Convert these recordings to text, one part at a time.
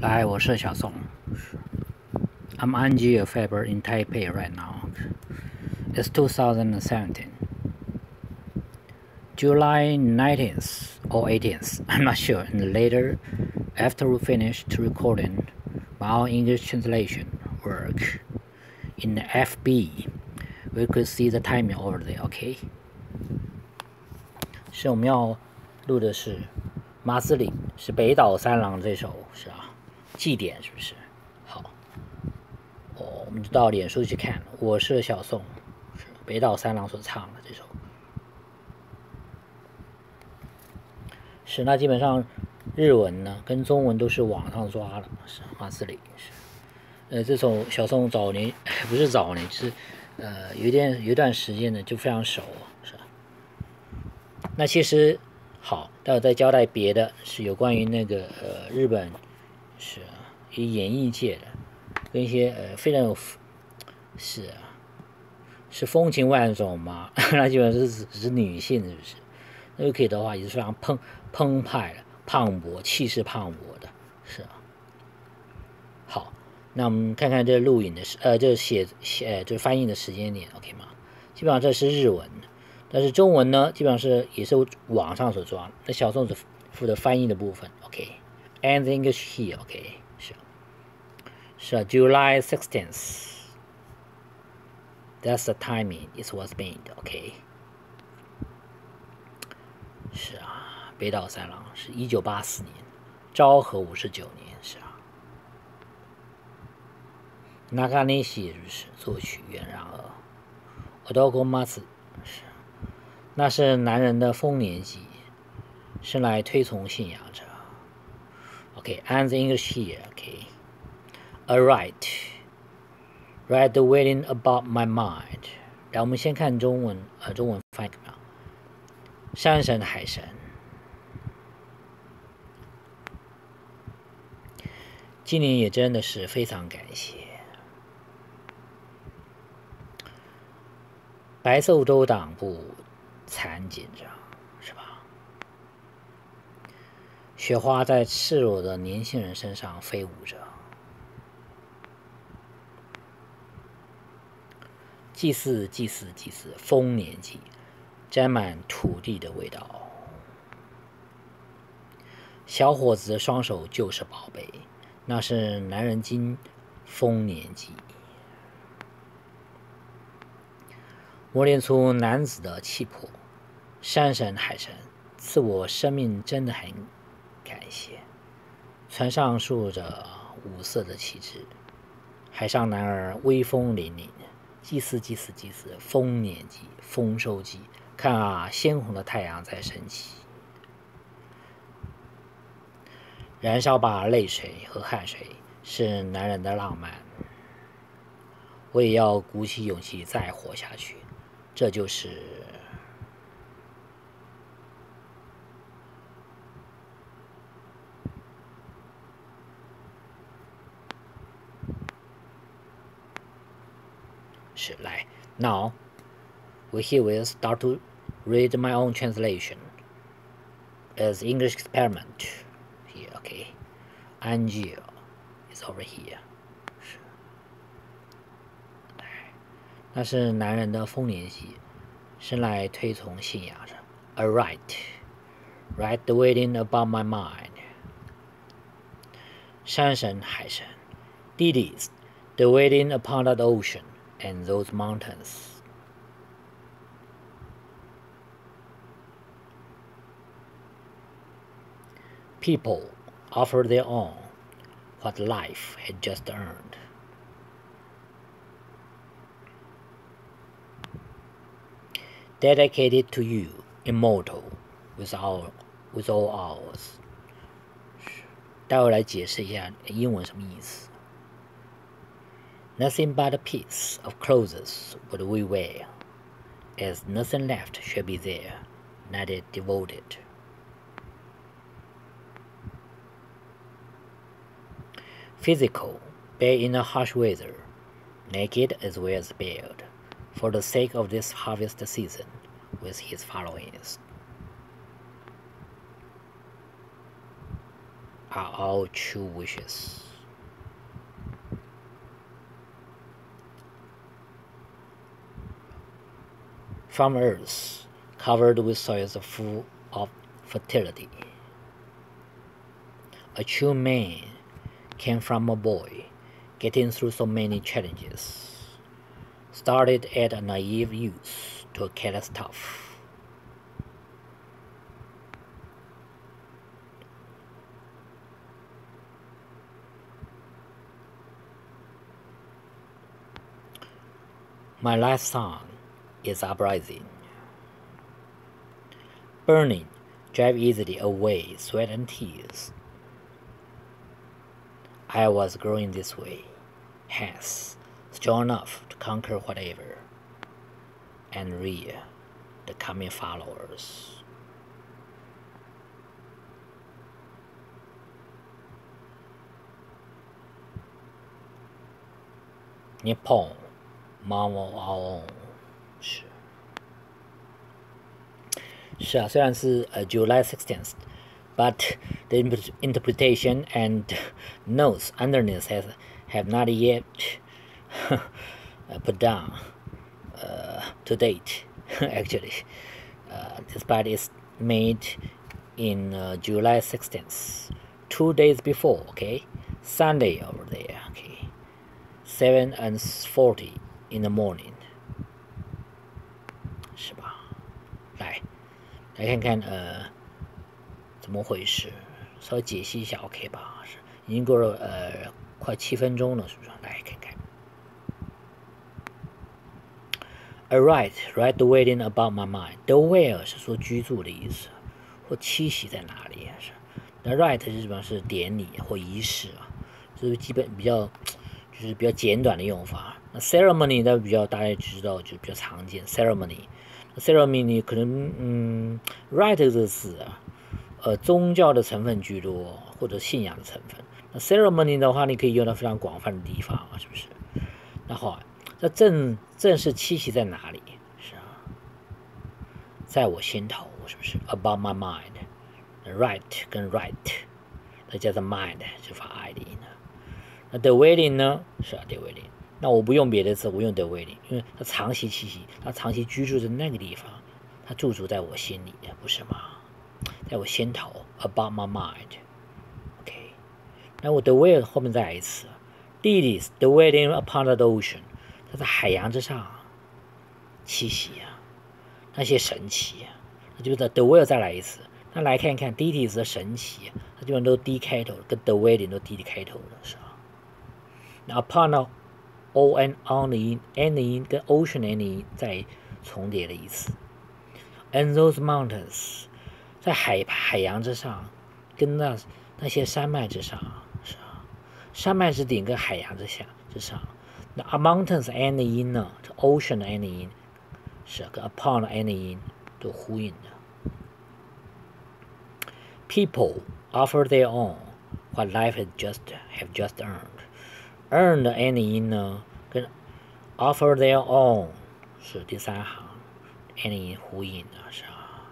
来，我是小宋。I'm Angie Faber in Taipei right now. It's 2017. July 19th or 18th, I'm not sure. And later, after we finished recording my English translation work in the FB, we could see the timing over there, okay? 是我们要录的是马斯里， 是北岛三郎这首是啊，祭典是不是？好，哦，我们就到脸书去看。我是小宋，是北岛三郎所唱的这首。是，那基本上日文呢跟中文都是网上抓的，是马斯里是。呃，这首小宋早年 不是早年，是呃有点有一段时间呢就非常熟，是？那其实好，待会再交代别的，是有关于那个呃日本是，演艺界的跟一些呃非常有是啊，是风情万种嘛，那基本上是只是女性是不是？那就可以的话也是非常澎澎湃的、磅礴、气势磅礴的，是啊。好，那我们看看这录影的时，呃，这写写就翻译的时间点，OK 吗？基本上这是日文，但是中文呢，基本上是也是网上所装。那小宋子负责翻译的部分，OK。And the English here，OK，是是 July sixteenth。That's the timing it was made，OK。是啊，北岛三郎是一九八四年，昭和五十九年，是啊。那卡内西是作曲原然而我都跟马斯是，那是男人的丰年祭，是来推崇信仰者。OK，and the English here，OK，a right。Right waiting about my mind。来，我们先看中文，呃，中文翻译怎么样？山神海神，今年也真的是非常感谢。白寿洲党部残紧着，是吧？雪花在赤裸的年轻人身上飞舞着。祭祀，祭祀，祭祀，丰年祭，沾满土地的味道。小伙子的双手就是宝贝，那是男人经丰年祭，磨练出男子的气魄。山神海神赐我生命，真的很感谢。船上竖着五色的旗帜，海上男儿威风凛凛。祭祀，祭祀，祭祀，丰年祭，丰收祭。看啊，鲜红的太阳在升起，燃烧吧泪水和汗水，是男人的浪漫。我也要鼓起勇气再活下去，这就是。是来，Now we here will start to read my own translation as English experiment here. Okay, Angel is over here. 是，来，那是男人的丰年祭，生来推崇信仰着。A right, right waiting above my mind. 山神海神，deities, the waiting upon that ocean and those mountains. People offer their own, what life had just earned. Dedicated to you, immortal, with our, with all ours. 待会来解释一下英文什么意思。 Nothing but a piece of clothes would we wear, as nothing left shall be there, not it devoted. Physical, bare in a harsh weather, naked as well as bared, for the sake of this harvest season, with his followings. are all true wishes. From earth, covered with soils full of fertility. A true man came from a boy getting through so many challenges. Started at a naive youth to a careless tough. My last song is uprising. Burning, drive easily away sweat and tears. I was growing this way, hence strong enough to conquer whatever and rear the coming followers. Nippon, Mamo Aon 是是啊，虽然是呃 July sixteenth。but the interpretation and notes underneath has, have not yet put down uh, to date, actually, uh, despite it's made in uh, July 16th, two days before, okay, Sunday over there, okay, 7 and 40 in the morning, 来看看呃。怎么回事？稍微解析一下，OK 吧？是已经过了呃快七分钟了，是不是？来看看。A right, right wedding about my mind. The where 是说居住的意思，或栖息在哪里是？那 right 日本是典礼或仪式啊，这是基本比较就是比较简短的用法。那 ceremony 呢比较大家知道就比较常见 ceremony ceremony 可能嗯，right 这个字啊。呃，宗教的成分居多，或者信仰的成分。那 ceremony 的话，你可以用到非常广泛的地方啊，是不是？那好，那正正式栖息在哪里？是啊，在我心头，是不是？About my mind，right 跟 right，那叫做 mind 就发 i 的音了。那 the waiting 呢？是啊，the waiting。那我不用别的字，我用 the waiting，因为它长期栖息，它长期居住在那个地方，它驻足在我心里，不是吗？在我心头，about my mind，OK。那我 the whale 后面再来一次，Deities the waiting upon the ocean，它在海洋之上栖息啊，那些神奇啊，那就是 the whale 再来一次。那来看一看 Deities 的神奇，它基本都 D 开头，跟 the waiting 都 D 开头的是吧？那 upon o and on 的音，n 的音跟 ocean 的音再重叠了一次，and those mountains。在海海洋之上，跟那那些山脉之上，是啊，山脉之顶跟海洋之下之上，那 a mountains and 的音呢，这 ocean 的 and 音，是跟 upon 的 and 音都呼应的。People offer their own what life has just have just earned. Earn 的 and 音呢，跟 offer their own 是第三行 and 音呼应的，是啊。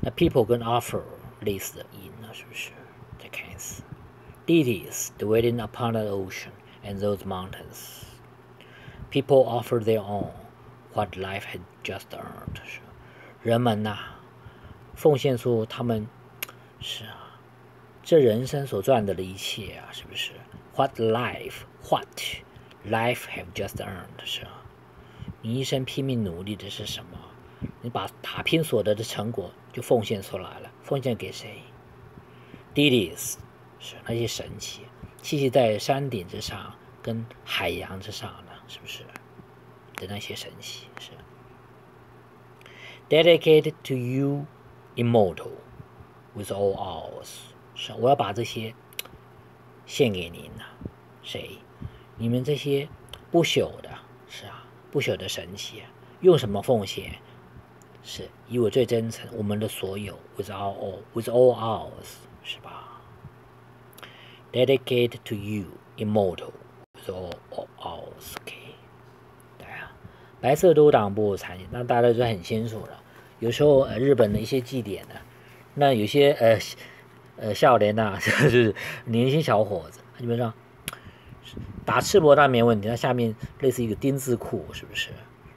那 people 跟 offer 类似的音呢，是不是？再看一次，deities dwelling upon the ocean and those mountains. People offer their own what life had just earned. 是人们呐，奉献出他们是啊，这人生所赚得的一切啊，是不是 ？What life, what life have just earned. 是，你一生拼命努力的是什么？你把打拼所得的成果就奉献出来了，奉献给谁？Deities 是那些神奇，栖息在山顶之上跟海洋之上的，是不是？的那些神奇是。Dedicated to you, immortal, with all ours。是，我要把这些献给您呐。谁？你们这些不朽的，是啊，不朽的神奇啊，用什么奉献？是以我最真诚，我们的所有，with our all，with all ours，是吧？Dedicate to you, immortal，with all ours，OK。对啊，白色都挡不参那大家都很清楚了。有时候呃，日本的一些祭典呢，那有些呃呃，少年呐，就是年轻小伙子，基本上打赤膊当然没问题。那下面类似一个丁字裤，是不是？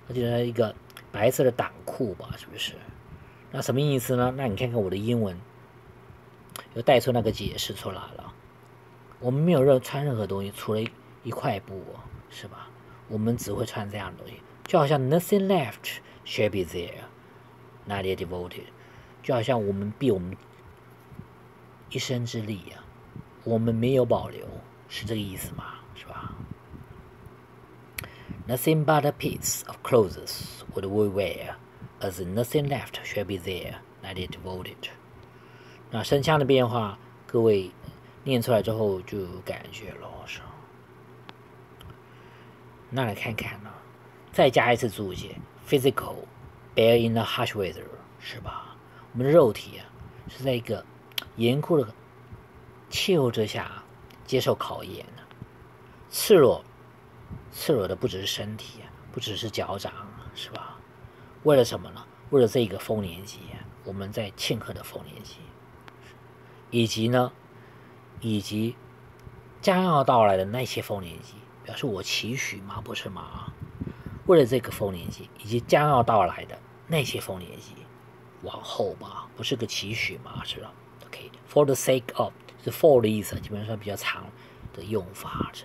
那就是一个白色的短裤吧，是不是？那什么意思呢？那你看看我的英文，又带出那个解释出来了。我们没有任穿任何东西，除了一块布，是吧？我们只会穿这样的东西，就好像 nothing left shall be there, not yet devoted，就好像我们比我们。一生之力呀，我们没有保留，是这个意思吗？是吧？Nothing but a piece of clothes would we wear, as nothing left shall be there, not yet devoted。那声腔的变化，各位念出来之后就有感觉了，是吧？那来看看呢，再加一次注解：physical, bear in the harsh weather，是吧？我们的肉体啊，是在一个。严酷的气候之下接受考验呢，赤裸，赤裸的不只是身体，不只是脚掌，是吧？为了什么呢？为了这个丰年祭，我们在庆贺的丰年祭，以及呢，以及将要到来的那些丰年祭，表示我期许吗？不是吗？为了这个丰年祭，以及将要到来的那些丰年祭，往后吧，不是个期许吗？是吧？For the sake of 是 for 的意思，基本上比较长的用法。这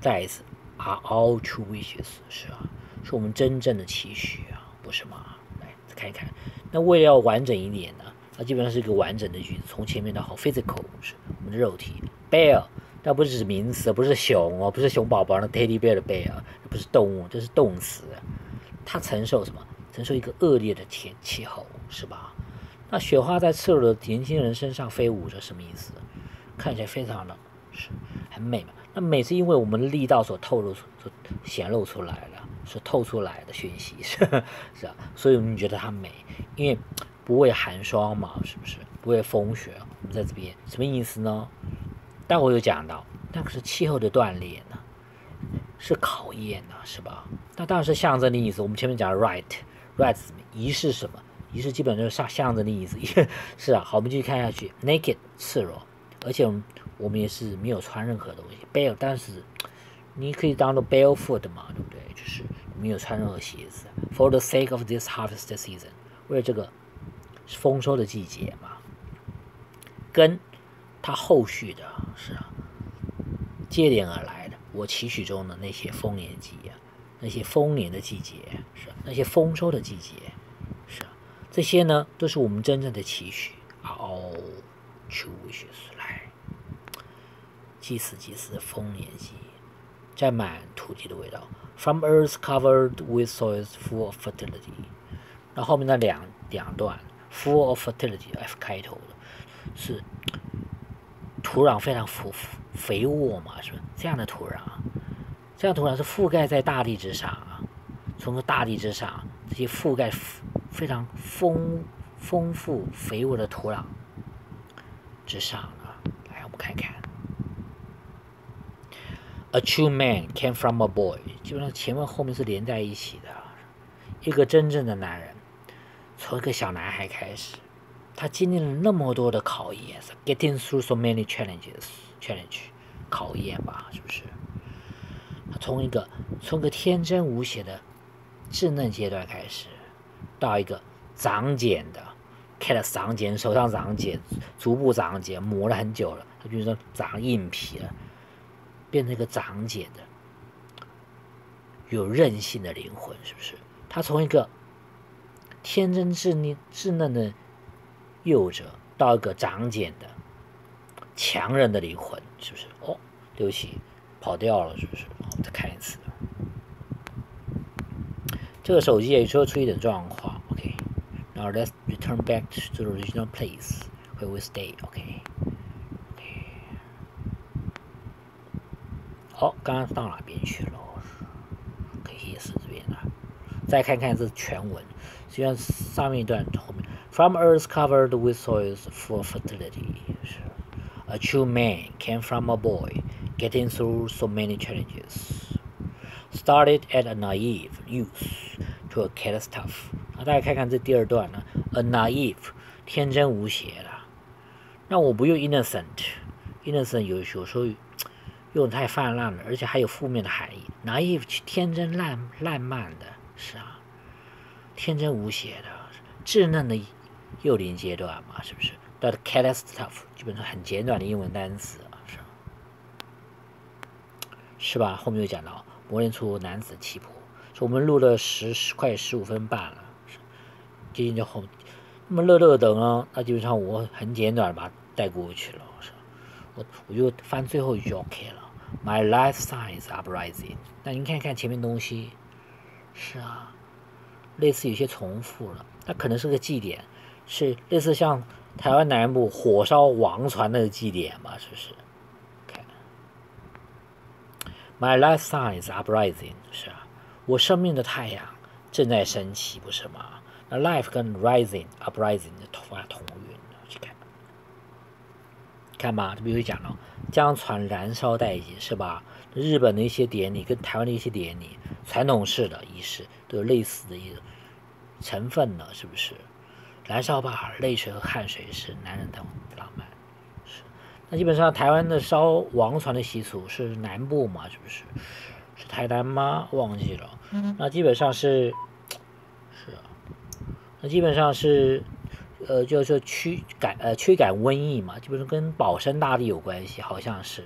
再一次，are all true wishes 是啊，是我们真正的期许啊，不是吗？来看一看。那为了要完整一点呢，它基本上是一个完整的句子，从前面到后。Physical 是我们的肉体，bear 那不是指名词，不是熊哦，不是熊宝宝那 teddy bear 的 bear，不是动物，这是动词。它承受什么？承受一个恶劣的天气候，是吧？那雪花在赤裸的年轻人身上飞舞着，什么意思？看起来非常的是很美嘛。那美是因为我们力道所透露出、所显露出来了，所透出来的讯息 是是啊，所以我们觉得它美，因为不畏寒霜嘛，是不是？不畏风雪，我们在这边什么意思呢？待会有讲到，那个是气候的锻炼呢，是考验呢，是吧？那当然是象征的意思。我们前面讲 right，right 仪式什么？仪式基本就是象象征的意思，是啊。好，我们继续看下去，naked 赤裸，而且我们我们也是没有穿任何东西，bare，但是你可以当做 barefoot 嘛，对不对？就是没有穿任何鞋子。For the sake of this harvest season，为了这个丰收的季节嘛，跟它后续的是啊，接连而来的，我期许中的那些丰年季啊，那些丰年的季节是那些丰收的季节。这些呢，都是我们真正的期许。哦，去无学思来，祭祀祭祀丰年祭，沾满土地的味道。From earth covered with soils full of fertility。那后面那两两段，full of fertility，F 开头的，是土壤非常肥肥沃嘛，是吧？这样的土壤，这样土壤是覆盖在大地之上啊，从大地之上这些覆盖。非常丰丰富肥沃的土壤之上啊，来我们看看。A true man came from a boy，基本上前面后面是连在一起的。一个真正的男人，从一个小男孩开始，他经历了那么多的考验，getting through so many challenges，challenge 考验吧，是不是？他从一个从个天真无邪的稚嫩阶段开始。到一个长茧的，开了长茧，手上长茧，逐步长茧，磨了很久了，他就是说长硬皮了，变成一个长茧的，有韧性的灵魂，是不是？他从一个天真稚嫩稚嫩的幼者，到一个长茧的强人的灵魂，是不是？哦，对不起，跑掉了，是不是？我们再看一次。这个手机也说出一点状况，OK。Now let's return back to the original place where we stay, OK。OK。好，刚刚到哪边去了？可以也是这边的。再看看这全文，实际上上面一段后面，From earth covered with soils full of fertility，是 A true man came from a boy, getting through so many challenges. Started at a naive youth. To a cat stuff 啊，大家看看这第二段呢，a naive 天真无邪的那我不用 innocent，innocent 有有时候用太泛滥了，而且还有负面的含义。naive 天真烂烂漫的，是啊，天真无邪的，稚嫩的幼龄阶段嘛，是不是？到 careless stuff 基本上很简短的英文单词，是吧？是吧？后面又讲到磨练出男子气魄。说我们录了十十快十五分半了，接近就后。那么乐乐等啊，那基本上我很简短把它带过去了，我说？我我就翻最后一句 OK 了。My life signs uprising。那您看看前面东西，是啊，类似有些重复了。那可能是个祭典，是类似像台湾南部火烧王船那个祭典嘛？是不是？My life sign is uprising，是啊，我生命的太阳正在升起，不是吗？那 life 跟 rising uprising 的发同韵，去看，看吧，这不就讲了，将船燃烧殆尽，是吧？日本的一些典礼跟台湾的一些典礼，传统式的仪式都有类似的一个成分呢，是不是？燃烧吧，泪水和汗水是男人的浪漫，那基本上台湾的烧王船的习俗是南部嘛，是不是？是台南吗？忘记了。那基本上是。是啊，那基本上是，呃，就是驱赶呃驱赶瘟疫嘛，基本上跟保生大帝有关系，好像是。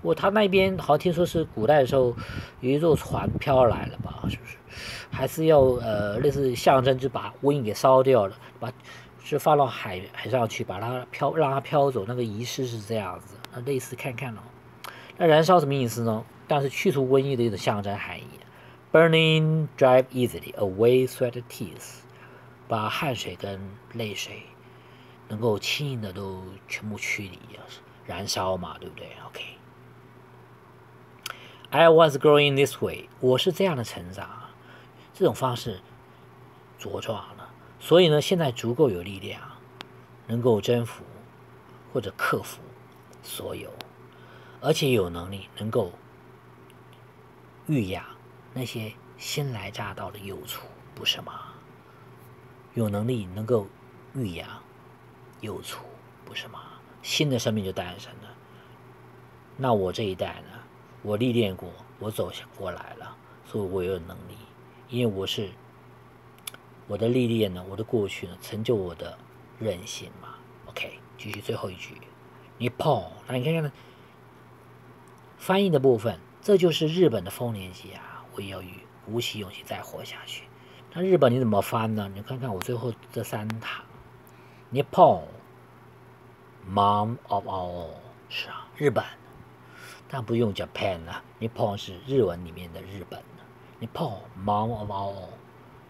我他那边好像听说是古代的时候有一座船飘来了吧，是不是？还是要呃类似象征，就把瘟疫给烧掉了，把是放到海海上去，把它飘让它飘走，那个仪式是这样子。那类似看看哦。那燃烧什么意思呢？但是去除瘟疫的一种象征含义。Burning drive easily away sweat tears。把汗水跟泪水能够轻易的都全部驱离，燃烧嘛，对不对？OK。I was growing this way，我是这样的成长，这种方式茁壮了，所以呢，现在足够有力量，能够征服或者克服所有，而且有能力能够育养那些新来乍到的幼雏，不是吗？有能力能够育养幼雏，不是吗？新的生命就诞生了。那我这一代呢？我历练过，我走过来了，所以我有能力。因为我是我的历练呢，我的过去呢，成就我的韧性嘛。OK，继续最后一句，你跑，那你看看翻译的部分，这就是日本的丰年祭啊！我要与鼓起勇气再活下去。那日本你怎么翻呢？你看看我最后这三行，Nippon，Mom of all，是啊，日本，但不用 Japan 了，Nippon 是日文里面的日本，Nippon，Mom of all，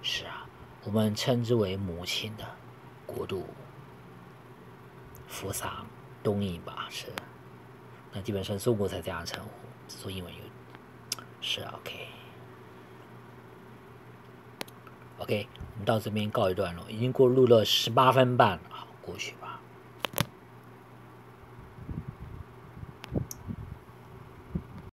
是啊，我们称之为母亲的国度，扶桑东印吧，是，那基本上中国才这样称呼，说英文有，是 OK。OK，我们到这边告一段落，已经过录了十八分半了，好，过去。